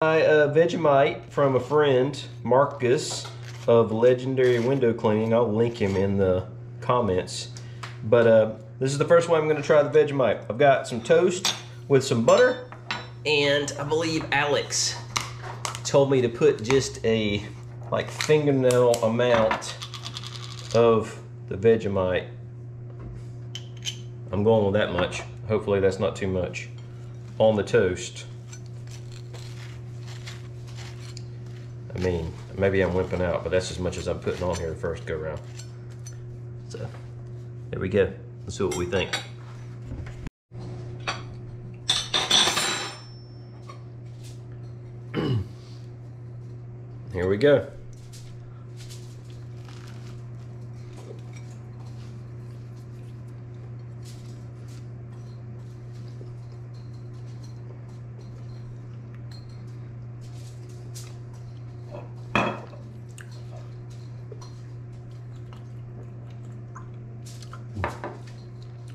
I uh, Vegemite from a friend, Marcus of Legendary Window Cleaning. I'll link him in the comments. But uh, this is the first one I'm going to try the Vegemite. I've got some toast with some butter, and I believe Alex told me to put just a like fingernail amount of the Vegemite. I'm going with that much. Hopefully that's not too much on the toast. I mean, maybe I'm wimping out, but that's as much as I'm putting on here the first go round. So, there we go. Let's see what we think. here we go.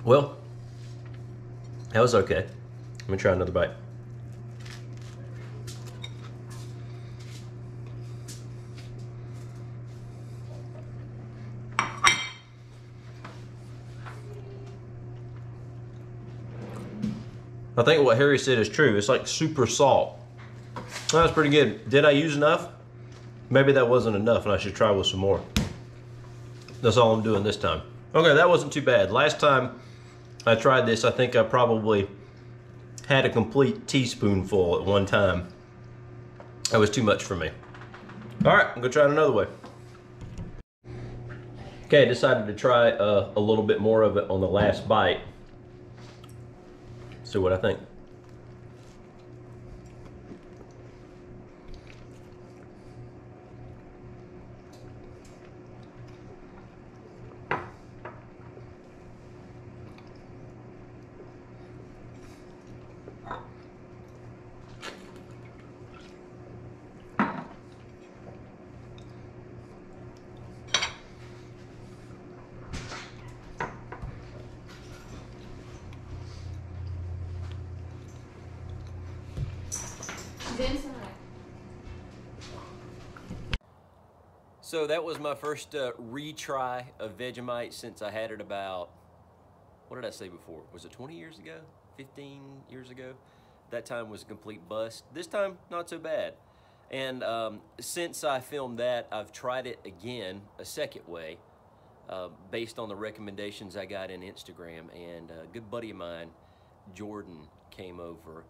Well, that was okay. Let me try another bite. I think what Harry said is true. It's like super salt. That was pretty good. Did I use enough? Maybe that wasn't enough and I should try with some more. That's all I'm doing this time. Okay, that wasn't too bad. Last time I tried this, I think I probably had a complete teaspoonful at one time. That was too much for me. All right, I'm gonna try it another way. Okay, I decided to try uh, a little bit more of it on the last bite. See what I think. So that was my first uh, retry of Vegemite since I had it about, what did I say before? Was it 20 years ago? 15 years ago? That time was a complete bust. This time, not so bad. And um, since I filmed that, I've tried it again a second way uh, based on the recommendations I got in Instagram. And a good buddy of mine, Jordan, came over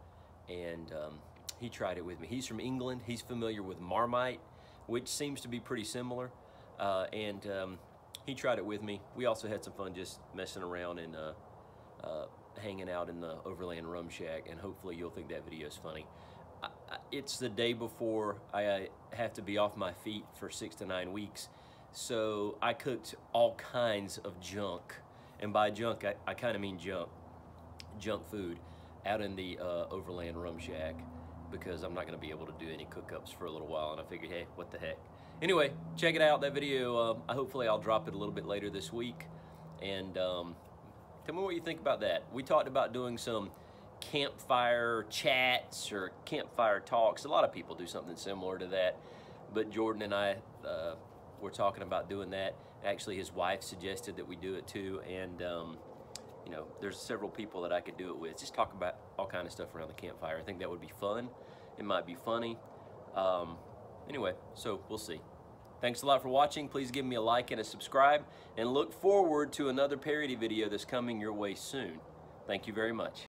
and um, he tried it with me. He's from England. He's familiar with Marmite, which seems to be pretty similar. Uh, and um, he tried it with me. We also had some fun just messing around and uh, uh, hanging out in the Overland Rum Shack. And hopefully you'll think that video is funny. I, I, it's the day before I have to be off my feet for six to nine weeks. So I cooked all kinds of junk. And by junk, I, I kind of mean junk, junk food out in the uh, Overland Rum Shack because I'm not going to be able to do any cookups for a little while, and I figured, hey, what the heck. Anyway, check it out, that video. Uh, hopefully I'll drop it a little bit later this week, and um, tell me what you think about that. We talked about doing some campfire chats or campfire talks. A lot of people do something similar to that, but Jordan and I uh, were talking about doing that. Actually, his wife suggested that we do it too, and um, you know, there's several people that I could do it with. Just talk about all kind of stuff around the campfire. I think that would be fun. It might be funny. Um, anyway, so we'll see. Thanks a lot for watching. Please give me a like and a subscribe, and look forward to another parody video that's coming your way soon. Thank you very much.